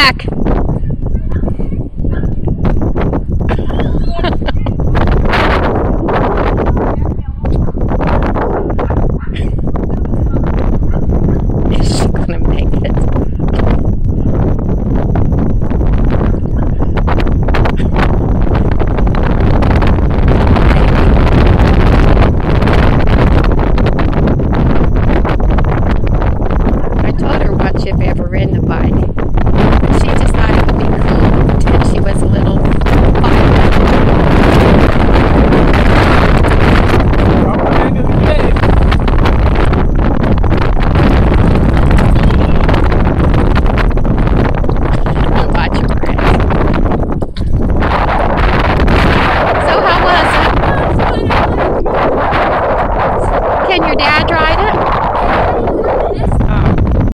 back. Dad ride it?